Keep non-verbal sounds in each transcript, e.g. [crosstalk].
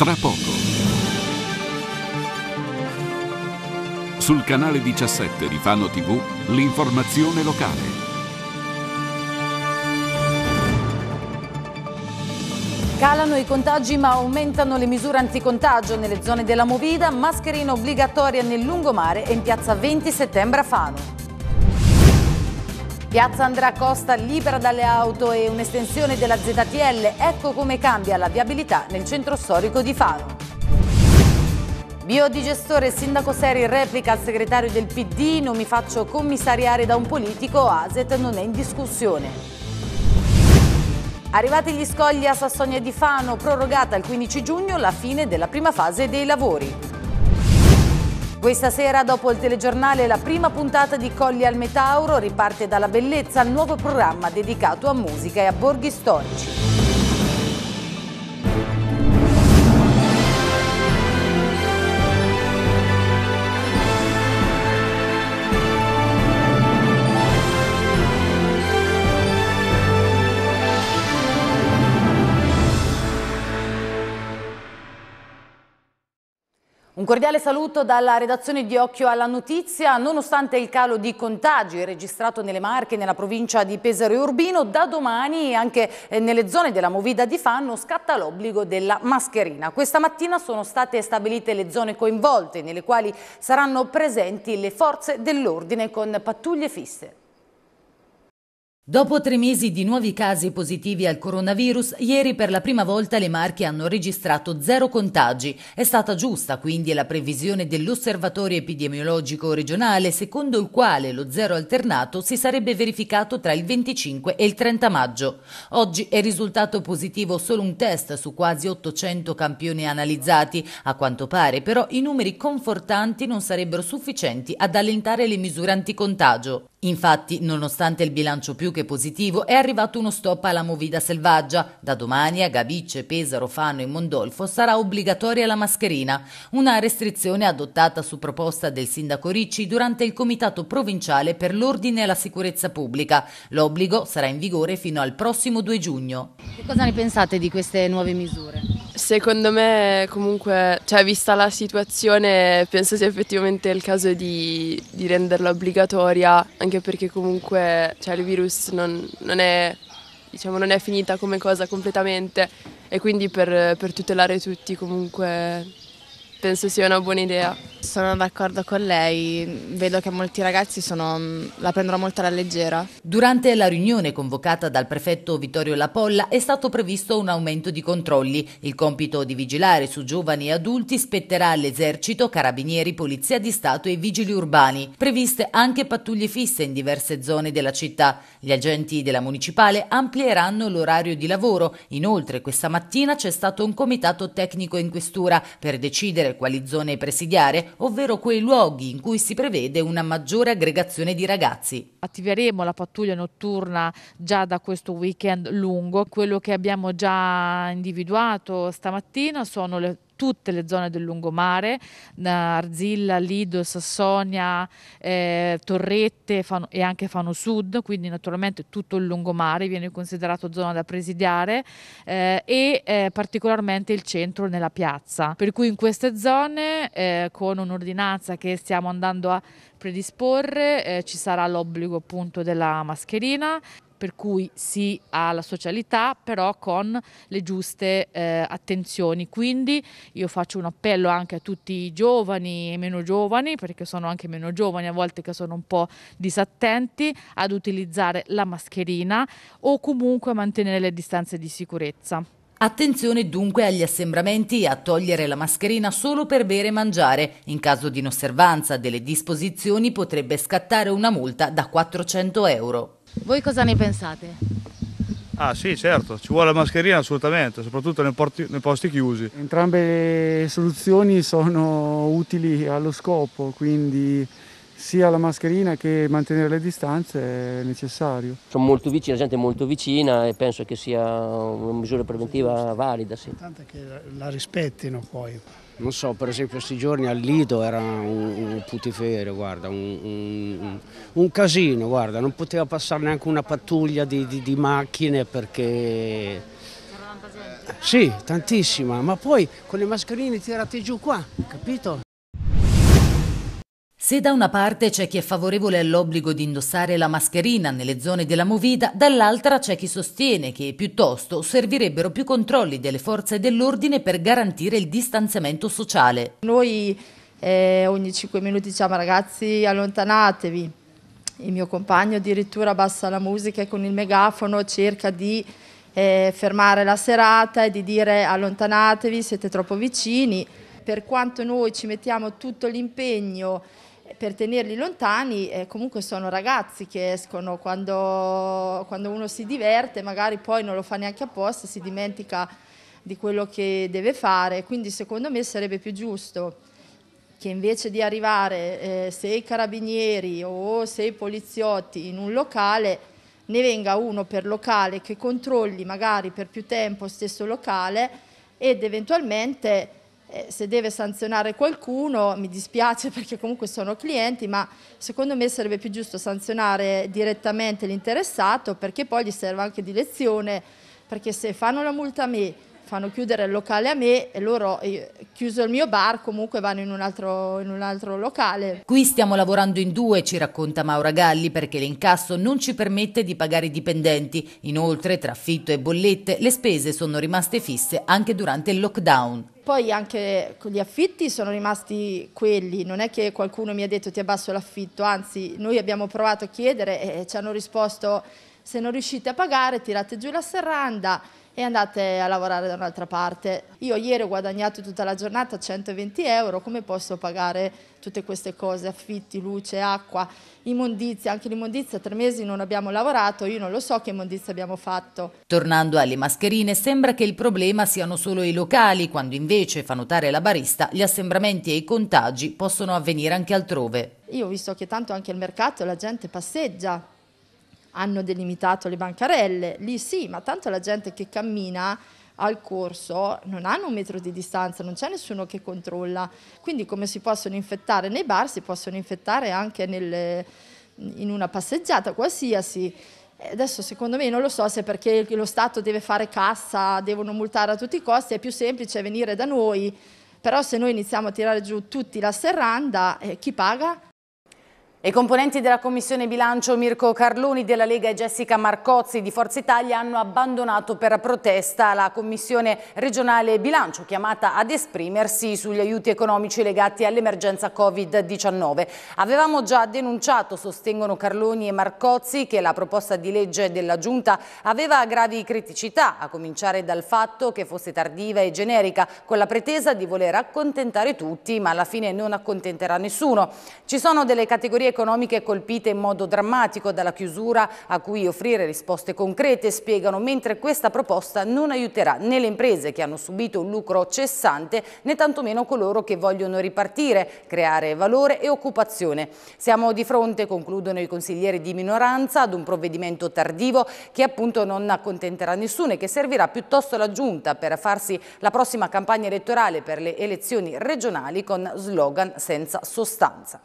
tra poco. Sul canale 17 di Fano TV, l'informazione locale. Calano i contagi ma aumentano le misure anticontagio nelle zone della Movida, mascherina obbligatoria nel lungomare e in piazza 20 settembre a Fano. Piazza Andrea Costa libera dalle auto e un'estensione della ZTL, ecco come cambia la viabilità nel centro storico di Fano. Biodigestore Sindaco Seri replica al segretario del PD, non mi faccio commissariare da un politico, Aset non è in discussione. Arrivati gli scogli a Sassonia di Fano, prorogata il 15 giugno la fine della prima fase dei lavori. Questa sera, dopo il telegiornale, la prima puntata di Colli al Metauro riparte dalla bellezza il nuovo programma dedicato a musica e a borghi storici. Un cordiale saluto dalla redazione di Occhio alla Notizia. Nonostante il calo di contagi registrato nelle Marche nella provincia di Pesaro e Urbino, da domani anche eh, nelle zone della Movida di Fanno scatta l'obbligo della mascherina. Questa mattina sono state stabilite le zone coinvolte nelle quali saranno presenti le forze dell'ordine con pattuglie fisse. Dopo tre mesi di nuovi casi positivi al coronavirus, ieri per la prima volta le Marche hanno registrato zero contagi. È stata giusta quindi la previsione dell'osservatorio epidemiologico regionale, secondo il quale lo zero alternato si sarebbe verificato tra il 25 e il 30 maggio. Oggi è risultato positivo solo un test su quasi 800 campioni analizzati. A quanto pare però i numeri confortanti non sarebbero sufficienti ad allentare le misure anticontagio. Infatti, nonostante il bilancio più che positivo, è arrivato uno stop alla movida selvaggia. Da domani a Gabice, Pesaro, Fano e Mondolfo sarà obbligatoria la mascherina, una restrizione adottata su proposta del sindaco Ricci durante il comitato provinciale per l'ordine e la sicurezza pubblica. L'obbligo sarà in vigore fino al prossimo 2 giugno. Che cosa ne pensate di queste nuove misure? Secondo me comunque, cioè, vista la situazione, penso sia effettivamente il caso di, di renderla obbligatoria, anche perché comunque cioè, il virus non, non, è, diciamo, non, è, finita come cosa completamente. E quindi per, per tutelare tutti comunque penso sia una buona idea. Sono d'accordo con lei, vedo che molti ragazzi sono, la prendono molto alla leggera. Durante la riunione convocata dal prefetto Vittorio Lapolla è stato previsto un aumento di controlli. Il compito di vigilare su giovani e adulti spetterà all'esercito, carabinieri, polizia di Stato e vigili urbani. Previste anche pattuglie fisse in diverse zone della città. Gli agenti della municipale amplieranno l'orario di lavoro. Inoltre questa mattina c'è stato un comitato tecnico in questura per decidere quali zone presidiare ovvero quei luoghi in cui si prevede una maggiore aggregazione di ragazzi. Attiveremo la pattuglia notturna già da questo weekend lungo. Quello che abbiamo già individuato stamattina sono le tutte le zone del lungomare, Arzilla, Lido, Sassonia, eh, Torrette Fano, e anche Fano Sud, quindi naturalmente tutto il lungomare viene considerato zona da presidiare eh, e eh, particolarmente il centro nella piazza. Per cui in queste zone eh, con un'ordinanza che stiamo andando a predisporre eh, ci sarà l'obbligo appunto della mascherina per cui sì alla socialità, però con le giuste eh, attenzioni. Quindi io faccio un appello anche a tutti i giovani e meno giovani, perché sono anche meno giovani a volte che sono un po' disattenti, ad utilizzare la mascherina o comunque a mantenere le distanze di sicurezza. Attenzione dunque agli assembramenti e a togliere la mascherina solo per bere e mangiare. In caso di inosservanza delle disposizioni potrebbe scattare una multa da 400 euro. Voi cosa ne pensate? Ah sì, certo, ci vuole la mascherina assolutamente, soprattutto nei, porti, nei posti chiusi. Entrambe le soluzioni sono utili allo scopo, quindi sia la mascherina che mantenere le distanze è necessario. Sono molto vicina, la gente è molto vicina e penso che sia una misura preventiva valida. Sì. L'importante è che la rispettino poi. Non so, per esempio questi giorni al Lido era un, un putiferio, guarda, un, un, un, casino, guarda, non poteva passare neanche una pattuglia di, di, di macchine perché... Sì, tantissima, ma poi con le mascherine tirate giù qua, capito? Se da una parte c'è chi è favorevole all'obbligo di indossare la mascherina nelle zone della movida, dall'altra c'è chi sostiene che piuttosto servirebbero più controlli delle forze dell'ordine per garantire il distanziamento sociale. Noi eh, ogni 5 minuti diciamo ragazzi allontanatevi, il mio compagno addirittura abbassa la musica e con il megafono cerca di eh, fermare la serata e di dire allontanatevi, siete troppo vicini. Per quanto noi ci mettiamo tutto l'impegno per tenerli lontani, eh, comunque sono ragazzi che escono quando, quando uno si diverte, magari poi non lo fa neanche apposta, si dimentica di quello che deve fare, quindi secondo me sarebbe più giusto che invece di arrivare eh, sei carabinieri o sei poliziotti in un locale, ne venga uno per locale che controlli magari per più tempo stesso locale ed eventualmente eh, se deve sanzionare qualcuno, mi dispiace [laughs] perché comunque sono clienti, ma secondo me sarebbe più giusto sanzionare direttamente l'interessato perché poi gli serve anche di lezione, perché se fanno la multa a me fanno chiudere il locale a me e loro, eh, chiuso il mio bar, comunque vanno in un, altro, in un altro locale. Qui stiamo lavorando in due, ci racconta Maura Galli, perché l'incasso non ci permette di pagare i dipendenti. Inoltre, tra affitto e bollette, le spese sono rimaste fisse anche durante il lockdown. Poi anche gli affitti sono rimasti quelli, non è che qualcuno mi ha detto ti abbasso l'affitto, anzi noi abbiamo provato a chiedere e ci hanno risposto se non riuscite a pagare tirate giù la serranda e andate a lavorare da un'altra parte. Io ieri ho guadagnato tutta la giornata 120 euro, come posso pagare tutte queste cose, affitti, luce, acqua, immondizia, anche l'immondizia, tre mesi non abbiamo lavorato, io non lo so che immondizia abbiamo fatto. Tornando alle mascherine, sembra che il problema siano solo i locali, quando invece, fa notare la barista, gli assembramenti e i contagi possono avvenire anche altrove. Io ho visto che tanto anche al mercato la gente passeggia, hanno delimitato le bancarelle, lì sì, ma tanto la gente che cammina al corso non hanno un metro di distanza, non c'è nessuno che controlla, quindi come si possono infettare nei bar si possono infettare anche nelle, in una passeggiata qualsiasi. Adesso secondo me non lo so se perché lo Stato deve fare cassa, devono multare a tutti i costi, è più semplice venire da noi, però se noi iniziamo a tirare giù tutti la serranda, eh, chi paga? I componenti della Commissione Bilancio Mirko Carloni della Lega e Jessica Marcozzi di Forza Italia hanno abbandonato per protesta la Commissione regionale Bilancio chiamata ad esprimersi sugli aiuti economici legati all'emergenza Covid-19. Avevamo già denunciato, sostengono Carloni e Marcozzi, che la proposta di legge della Giunta aveva gravi criticità, a cominciare dal fatto che fosse tardiva e generica, con la pretesa di voler accontentare tutti, ma alla fine non accontenterà nessuno. Ci sono delle categorie economiche colpite in modo drammatico dalla chiusura a cui offrire risposte concrete, spiegano, mentre questa proposta non aiuterà né le imprese che hanno subito un lucro cessante né tantomeno coloro che vogliono ripartire, creare valore e occupazione. Siamo di fronte, concludono i consiglieri di minoranza, ad un provvedimento tardivo che appunto non accontenterà nessuno e che servirà piuttosto la Giunta per farsi la prossima campagna elettorale per le elezioni regionali con slogan senza sostanza.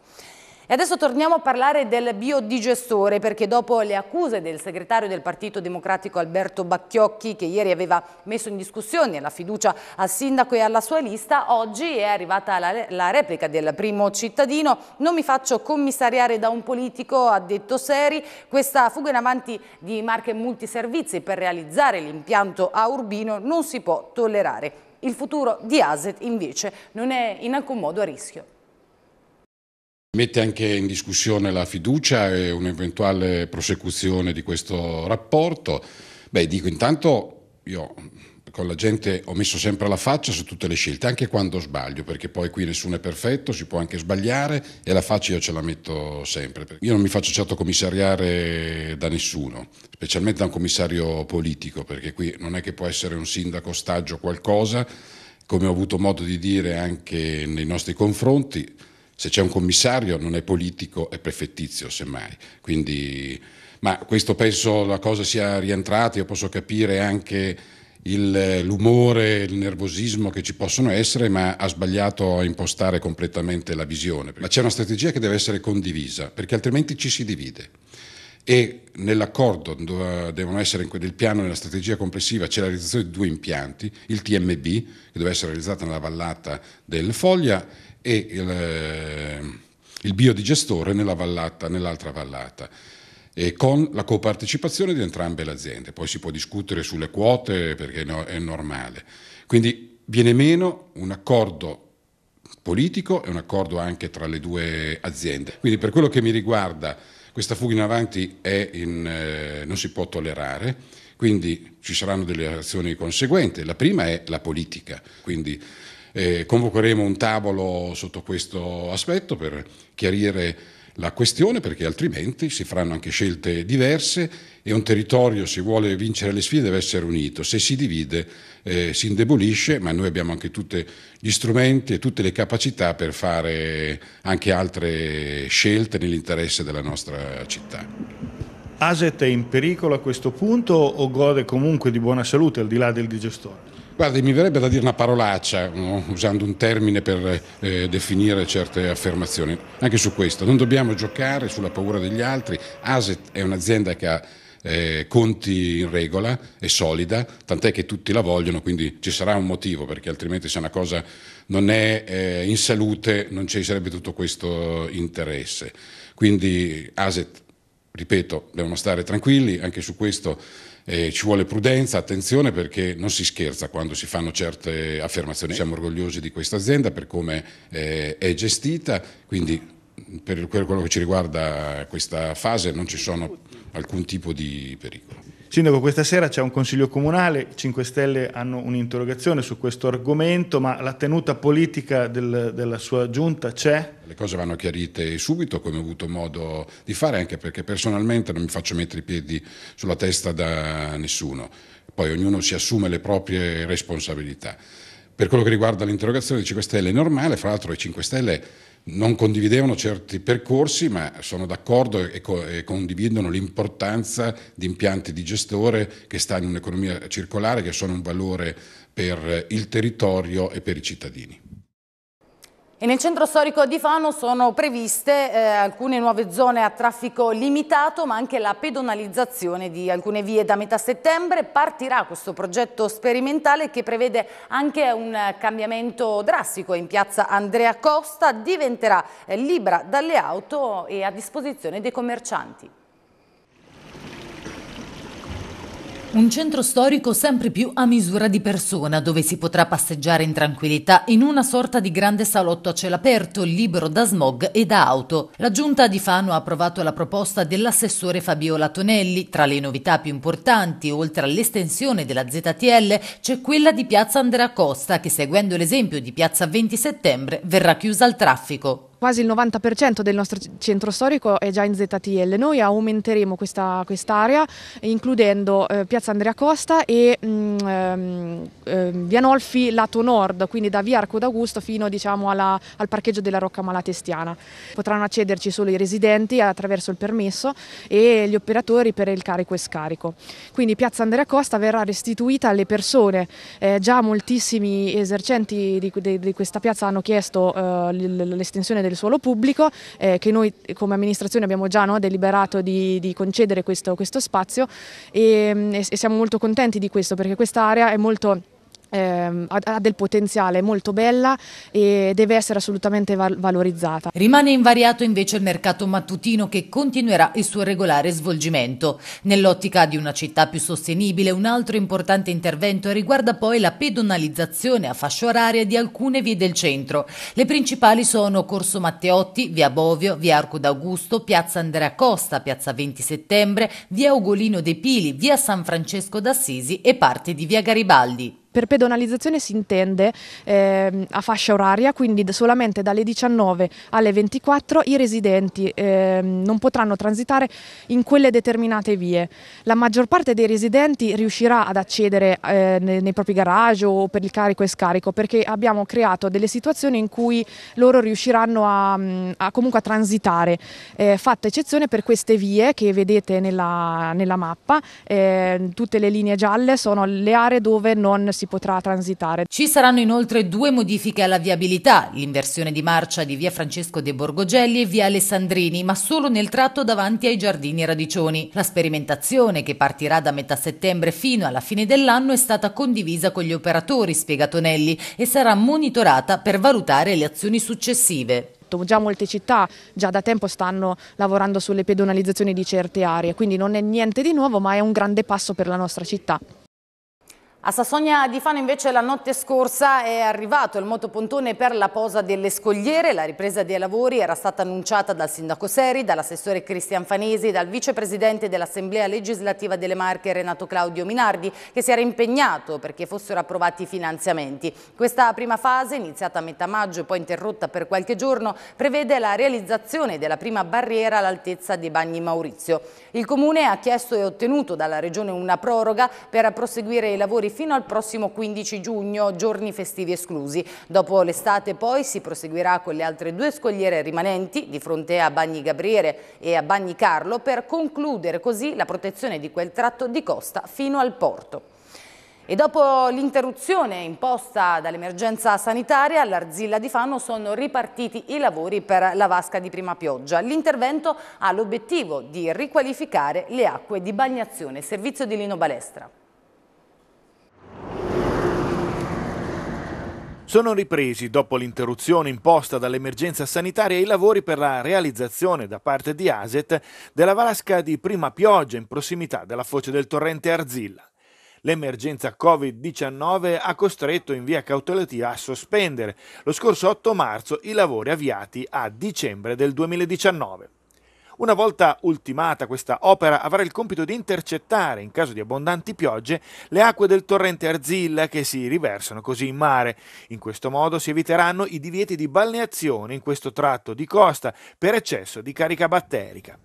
E adesso torniamo a parlare del biodigestore perché dopo le accuse del segretario del Partito Democratico Alberto Bacchiocchi che ieri aveva messo in discussione la fiducia al sindaco e alla sua lista, oggi è arrivata la, la replica del primo cittadino. Non mi faccio commissariare da un politico, ha detto Seri, questa fuga in avanti di marche multiservizi per realizzare l'impianto a Urbino non si può tollerare. Il futuro di Aset invece non è in alcun modo a rischio. Mette anche in discussione la fiducia e un'eventuale prosecuzione di questo rapporto. Beh, dico intanto io con la gente ho messo sempre la faccia su tutte le scelte, anche quando sbaglio, perché poi qui nessuno è perfetto, si può anche sbagliare e la faccia io ce la metto sempre. Io non mi faccio certo commissariare da nessuno, specialmente da un commissario politico, perché qui non è che può essere un sindaco ostaggio qualcosa, come ho avuto modo di dire anche nei nostri confronti se c'è un commissario non è politico, è prefettizio semmai. Quindi, ma questo penso la cosa sia rientrata, io posso capire anche l'umore, il nervosismo che ci possono essere, ma ha sbagliato a impostare completamente la visione. Ma c'è una strategia che deve essere condivisa, perché altrimenti ci si divide. e nell'accordo devono essere del piano nella strategia complessiva c'è la realizzazione di due impianti, il TMB che deve essere realizzato nella vallata del Foglia e il, eh, il biodigestore nella vallata, nell'altra vallata con la copartecipazione di entrambe le aziende. Poi si può discutere sulle quote perché è normale. Quindi viene meno un accordo politico e un accordo anche tra le due aziende. Quindi per quello che mi riguarda questa fuga in avanti in, eh, non si può tollerare, quindi ci saranno delle azioni conseguenti. La prima è la politica, quindi eh, convocheremo un tavolo sotto questo aspetto per chiarire la questione perché altrimenti si faranno anche scelte diverse e un territorio se vuole vincere le sfide deve essere unito, se si divide eh, si indebolisce, ma noi abbiamo anche tutti gli strumenti e tutte le capacità per fare anche altre scelte nell'interesse della nostra città. Aset è in pericolo a questo punto o gode comunque di buona salute al di là del digestore? Guardi, mi verrebbe da dire una parolaccia, no? usando un termine per eh, definire certe affermazioni. Anche su questo, non dobbiamo giocare sulla paura degli altri. Aset è un'azienda che ha eh, conti in regola, è solida, tant'è che tutti la vogliono, quindi ci sarà un motivo, perché altrimenti se una cosa non è eh, in salute non ci sarebbe tutto questo interesse. Quindi Aset, ripeto, devono stare tranquilli, anche su questo eh, ci vuole prudenza, attenzione perché non si scherza quando si fanno certe affermazioni. Siamo orgogliosi di questa azienda per come eh, è gestita, quindi per quello che ci riguarda questa fase non ci sono alcun tipo di pericolo. Sindaco, questa sera c'è un consiglio comunale, 5 Stelle hanno un'interrogazione su questo argomento, ma la tenuta politica del, della sua giunta c'è? Le cose vanno chiarite subito, come ho avuto modo di fare, anche perché personalmente non mi faccio mettere i piedi sulla testa da nessuno. Poi ognuno si assume le proprie responsabilità. Per quello che riguarda l'interrogazione dei 5 Stelle è normale, fra l'altro i 5 Stelle non condividevano certi percorsi, ma sono d'accordo e, co- e, condividono l'importanza di impianti di gestore che stanno in un'economia circolare, che sono un valore per il territorio e per i cittadini. E nel centro storico di Fano sono previste eh, alcune nuove zone a traffico limitato, ma anche la pedonalizzazione di alcune vie da metà settembre. Partirà questo progetto sperimentale che prevede anche un cambiamento drastico in piazza Andrea Costa, diventerà eh, libera dalle auto e a disposizione dei commercianti. Un centro storico sempre più a misura di persona, dove si potrà passeggiare in tranquillità in una sorta di grande salotto a cielo aperto, libero da smog e da auto. La giunta di Fano ha approvato la proposta dell'assessore Fabiola Tonelli. Tra le novità più importanti, oltre all'estensione della ZTL, c'è quella di Piazza Andrea Costa, che seguendo l'esempio di Piazza 20 Settembre verrà chiusa al traffico quasi il 90% del nostro centro storico è già in ZTL. Noi aumenteremo questa quest'area includendo eh, Piazza Andrea Costa e mh, mm, ehm, eh, Via Nolfi lato nord, quindi da Via Arco d'Augusto fino diciamo, alla, al parcheggio della Rocca Malatestiana. Potranno accederci solo i residenti attraverso il permesso e gli operatori per il carico e scarico. Quindi Piazza Andrea Costa verrà restituita alle persone. Eh, già moltissimi esercenti di, di, di, questa piazza hanno chiesto eh, l'estensione del del suolo pubblico eh, che noi come amministrazione abbiamo già no, deliberato di, di concedere questo, questo spazio. E, mm, e, siamo molto contenti di questo perché quest'area è molto eh, ha, del potenziale molto bella e deve essere assolutamente val valorizzata. Rimane invariato invece il mercato mattutino che continuerà il suo regolare svolgimento. Nell'ottica di una città più sostenibile, un altro importante intervento riguarda poi la pedonalizzazione a fascia oraria di alcune vie del centro. Le principali sono Corso Matteotti, Via Bovio, Via Arco d'Augusto, Piazza Andrea Costa, Piazza 20 Settembre, Via Ugolino dei Pili, Via San Francesco d'Assisi e parte di Via Garibaldi. Per pedonalizzazione si intende eh, a fascia oraria, quindi solamente dalle 19 alle 24 i residenti eh, non potranno transitare in quelle determinate vie. La maggior parte dei residenti riuscirà ad accedere eh, nei, nei, propri garage o per il carico e scarico perché abbiamo creato delle situazioni in cui loro riusciranno a, a comunque a transitare, eh, fatta eccezione per queste vie che vedete nella, nella mappa, eh, tutte le linee gialle sono le aree dove non si si potrà transitare. Ci saranno inoltre due modifiche alla viabilità, l'inversione di marcia di via Francesco de Borgogelli e via Alessandrini, ma solo nel tratto davanti ai giardini Radiccioni. La sperimentazione, che partirà da metà settembre fino alla fine dell'anno, è stata condivisa con gli operatori, spiega Tonelli, e sarà monitorata per valutare le azioni successive. Già molte città già da tempo stanno lavorando sulle pedonalizzazioni di certe aree, quindi non è niente di nuovo ma è un grande passo per la nostra città. A Sassonia di Fano invece la notte scorsa è arrivato il motopontone per la posa delle scogliere. La ripresa dei lavori era stata annunciata dal sindaco Seri, dall'assessore Cristian Fanesi, dal vicepresidente dell'Assemblea legislativa delle Marche Renato Claudio Minardi che si era impegnato perché fossero approvati i finanziamenti. Questa prima fase, iniziata a metà maggio e poi interrotta per qualche giorno, prevede la realizzazione della prima barriera all'altezza dei bagni Maurizio. Il Comune ha chiesto e ottenuto dalla Regione una proroga per proseguire i lavori fino al prossimo 15 giugno, giorni festivi esclusi. Dopo l'estate poi si proseguirà con le altre due scogliere rimanenti di fronte a Bagni Gabriele e a Bagni Carlo per concludere così la protezione di quel tratto di costa fino al porto. E dopo l'interruzione imposta dall'emergenza sanitaria, all'Arzilla di Fano sono ripartiti i lavori per la vasca di prima pioggia. L'intervento ha l'obiettivo di riqualificare le acque di bagnazione. Servizio di Lino Balestra. Sono ripresi, dopo l'interruzione imposta dall'emergenza sanitaria, i lavori per la realizzazione da parte di Aset della vasca di prima pioggia in prossimità della foce del torrente Arzilla. L'emergenza Covid-19 ha costretto in via cautelativa a sospendere lo scorso 8 marzo i lavori avviati a dicembre del 2019. Una volta ultimata questa opera avrà il compito di intercettare, in caso di abbondanti piogge, le acque del torrente Arzilla che si riversano così in mare. In questo modo si eviteranno i divieti di balneazione in questo tratto di costa per eccesso di carica batterica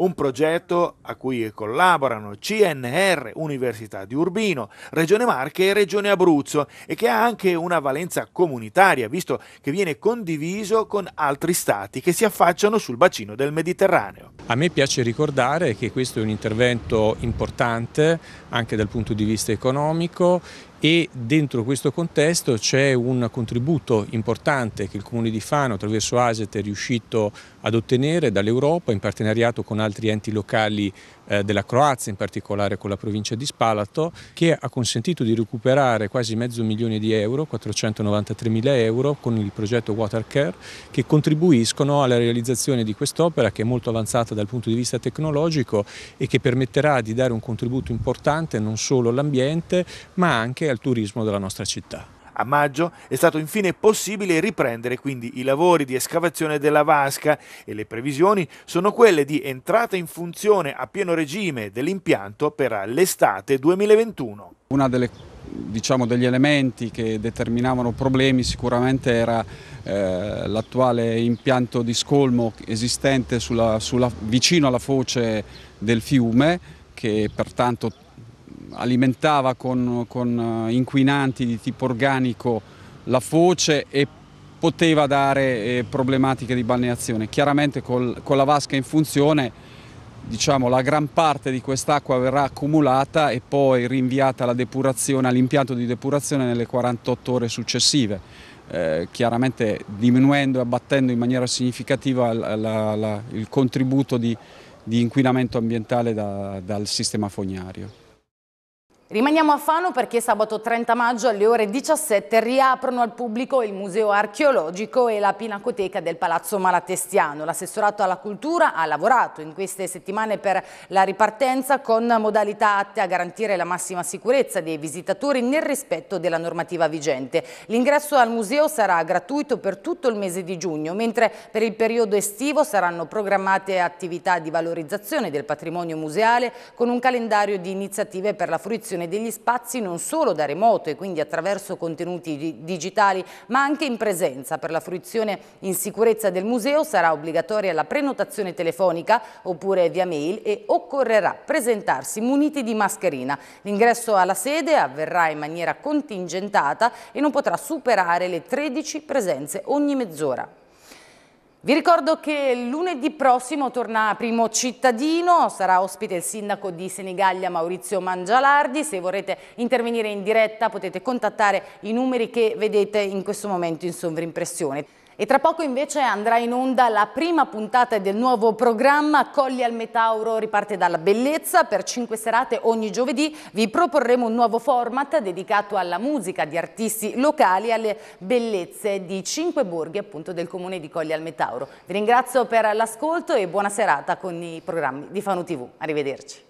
un progetto a cui collaborano CNR, Università di Urbino, Regione Marche e Regione Abruzzo e che ha anche una valenza comunitaria, visto che viene condiviso con altri stati che si affacciano sul bacino del Mediterraneo. A me piace ricordare che questo è un intervento importante anche dal punto di vista economico e dentro questo contesto c'è un contributo importante che il Comune di Fano attraverso ASET è riuscito ad ottenere dall'Europa in partenariato con altri enti locali eh, della Croazia, in particolare con la provincia di Spalato, che ha consentito di recuperare quasi mezzo milione di euro, 493 mila euro, con il progetto Watercare, che contribuiscono alla realizzazione di quest'opera che è molto avanzata dal punto di vista tecnologico e che permetterà di dare un contributo importante non solo all'ambiente ma anche al turismo della nostra città. A maggio è stato infine possibile riprendere quindi i lavori di escavazione della vasca e le previsioni sono quelle di entrata in funzione a pieno regime dell'impianto per l'estate 2021. Una delle diciamo, degli elementi che determinavano problemi sicuramente era eh, l'attuale impianto di scolmo esistente sulla, sulla, vicino alla foce del fiume che pertanto alimentava con, con eh, inquinanti di tipo organico la foce e poteva dare eh, problematiche di balneazione. Chiaramente col, con la vasca in funzione diciamo, la gran parte di quest'acqua verrà accumulata e poi rinviata all'impianto di depurazione nelle 48 ore successive, eh, chiaramente diminuendo e abbattendo in maniera significativa la, la, la, il contributo di, di inquinamento ambientale da, dal sistema fognario. Rimaniamo a Fano perché sabato 30 maggio alle ore 17 riaprono al pubblico il Museo Archeologico e la Pinacoteca del Palazzo Malatestiano. L'assessorato alla cultura ha lavorato in queste settimane per la ripartenza con modalità atte a garantire la massima sicurezza dei visitatori nel rispetto della normativa vigente. L'ingresso al museo sarà gratuito per tutto il mese di giugno, mentre per il periodo estivo saranno programmate attività di valorizzazione del patrimonio museale con un calendario di iniziative per la fruizione gestione degli spazi non solo da remoto e quindi attraverso contenuti digitali ma anche in presenza. Per la fruizione in sicurezza del museo sarà obbligatoria la prenotazione telefonica oppure via mail e occorrerà presentarsi muniti di mascherina. L'ingresso alla sede avverrà in maniera contingentata e non potrà superare le 13 presenze ogni mezz'ora. Vi ricordo che lunedì prossimo torna Primo Cittadino, sarà ospite il sindaco di Senigallia Maurizio Mangialardi, se vorrete intervenire in diretta potete contattare i numeri che vedete in questo momento in sovrimpressione. E tra poco invece andrà in onda la prima puntata del nuovo programma Colli al Metauro riparte dalla bellezza. Per cinque serate ogni giovedì vi proporremo un nuovo format dedicato alla musica di artisti locali e alle bellezze di cinque borghi appunto del comune di Colli al Metauro. Vi ringrazio per l'ascolto e buona serata con i programmi di Fanu TV. Arrivederci.